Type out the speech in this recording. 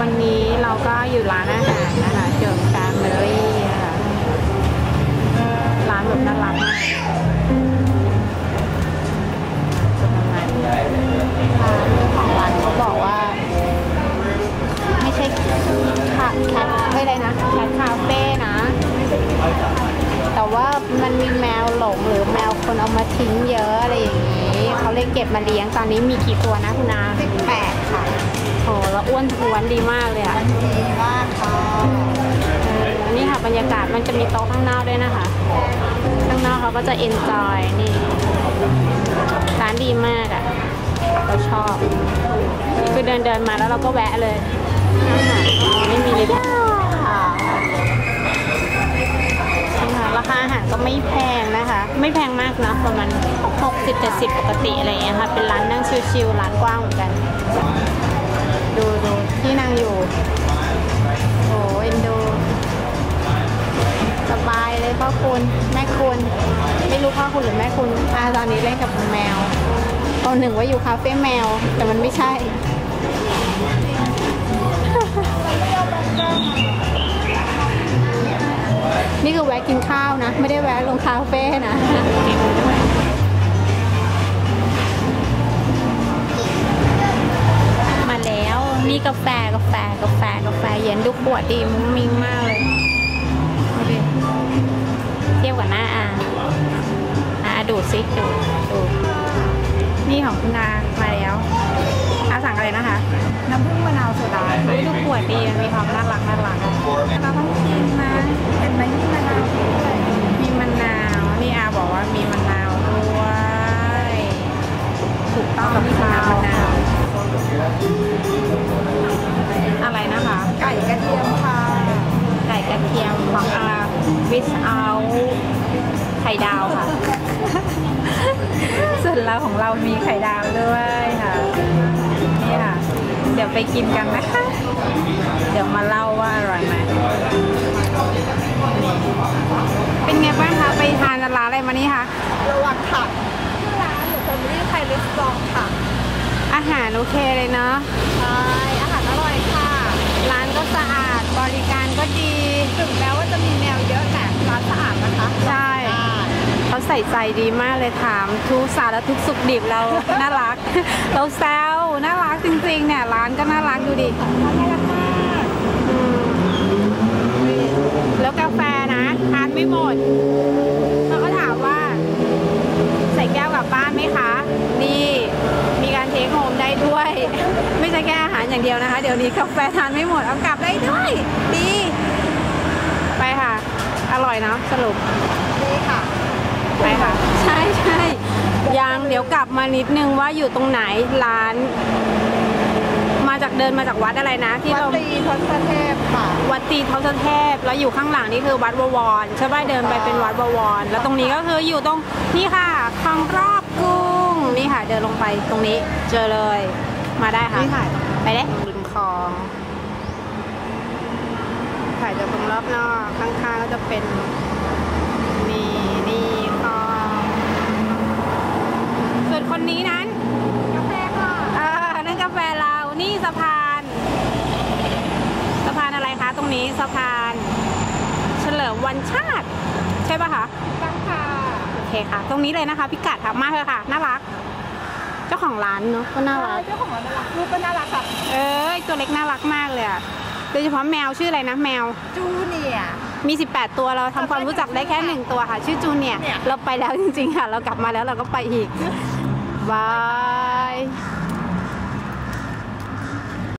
วันนี้เราก็อยู่ร้านอาหารนะคะ The Family ค่ะร้านแบบน่ารักมากประมาณค่ะเจ้าของร้านเขาบอกว่า ไม่ใช่ค่ะ cat ไม่อะไรนะ cat คาเฟ่นะ แต่ว่ามันมีแมวหลงหรือแมวคนเอามาทิ้งเยอะอะไรอย่างนี้ เขาเลยเก็บมาเลี้ยง ตอนนี้มีกี่ตัวนะคุณนาแปดค่ะโอ้แล้วอ้วนท้วนดีมากเลยอะดีมากค่ะเออนี่ค่ะบรรยากาศมันจะมีโต๊ะข้างนอกด้วยนะคะ ข้างนอกเขาก็จะเอนจอยนี่ ร้านดีมากอะ เราชอบ คือเดินเดินๆมาแล้วเราก็แวะเลยอาหารไม่มีเลยค่ะราคาอาหารก็ไม่แพงนะคะ ไม่แพงมากนะประมาณ 60 70 ปกติอะไรอย่างเงี้ยค่ะ เป็นร้านนั่งชิลๆ ร้านกว้างเหมือนกัน ดูดูที่นั่งอยู่ โอ้เอ็นดู สบายเลยพ่อคุณ แม่คุณ ไม่รู้พ่อคุณหรือแม่คุณอาตอนนี้เล่นกับแมวตอนหนึ่งว่าอยู่คาเฟ่แมว แต่มันไม่ใช่ นี่คือแวะกินข้าวนะ ไม่ได้แวะลงคาเฟ่นะ นี่กาแฟกาแฟกาแฟกาแฟเย็นดูขวดดิมุ้งมิ้งมากเลยดูดิเทียบกับหน้าอาอาดูดซิดูดดูดนี่ของคุณอามาแล้วอาสั่งอะไรนะคะน้ำผึ้งมะนาวโซดาเฮ้ยดูขวดดิมันมีความน่ารักน่ารักอะเราต้องกินนะ ก่กระเทียมของอาวิสเอาไข่ดาวค่ะ ส่วนเราของเรามีไข่ดาวด้วยค่ะนี่ค่ะ เดี๋ยวไปกินกันนะคะ เดี๋ยวมาเล่าว่าอร่อยไหมเป็นไงบ้างคะ ไปทานร้านอะไรมานี่คะระวังค่ะที่ร้านหรือคนรีไทยรีสอร์ทค่ะ อาหารโอเคเลยเนาะใช่ ดี ถึงแม้ว่าจะมีแมวเยอะแต่ร้านสะอาดนะคะใช่ เขาใส่ใจดีมากเลยถามทุกสารทุกสุขดิบเรา น่ารัก เราแซวน่ารักจริงๆเนี่ยร้านก็น่ารักดูดิอืมแล้วกาแฟนะทานไม่หมดเขาก็ถามว่า ใส่แก้วกลับบ้านไหมคะ นี่มีการเทคโฮมได้ด้วย ไม่ใช่แค่อาหารอย่างเดียวนะคะ เดี๋ยวนี้กาแฟทานไม่หมดเอากลับได้ด้วยดีไปค่ะ อร่อยเนาะสรุปนี่ค่ะไปค่ะ ใช่ใช่ยังเดี๋ยวกลับมานิดนึงว่าอยู่ตรงไหนร้าน มาจากเดินมาจากวัดอะไรนะ ที่วัดเราตรีทศเทพค่ะ วัดตีทศเทพแล้วอยู่ข้างหลังนี่คือวัดบวรใช่ป่ะเดินไปเป็นวัดบวร แล้วตรงนี้ก็คืออยู่ตรงนี่ค่ะคลองรอบกุ้งนี่ค่ะเดินลงไปตรงนี้เจอเลย มาได้ค่ะนี่ค่ะ ไปเลยริมคลอง ถ่ายจากตรงรอบนอกข้างๆก็จะเป็นนี่นี่คลองส่วนคนนี้นั้นกาแฟค่ะเออนั่นกาแฟเรานี่สะพานสะพานอะไรคะตรงนี้สะพาน เฉลิมวันชาติ ใช่ปะคะตั้งค่ะโอเคค่ะ ตรงนี้เลยนะคะพิกัดค่ะมาเลยค่ะน่ารัก เจ้าของร้านเนาะก็น่ารักเจ้าของร้านน่ารักรูปก็น่ารักค่ะเอ้ยตัวเล็กน่ารักมากเลยอะ โดยเฉพาะแมวชื่ออะไรนะแมว จูเนียร์ มี 18 ตัวเราทำความรู้จักได้แค่หนึ่งตัวค่ะ ชื่อจูเนียร์เนี่ย เราไปแล้วจริงๆค่ะ เรากลับมาแล้วเราก็ไปอีกบาย